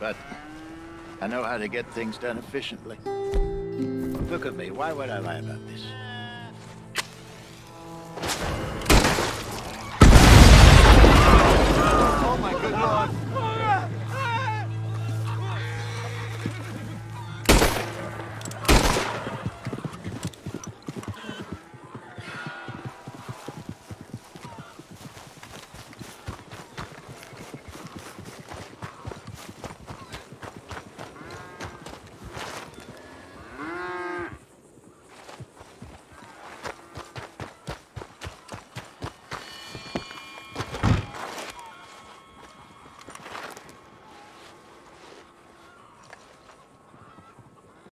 but I know how to get things done efficiently. Look at me. Why would I lie about this?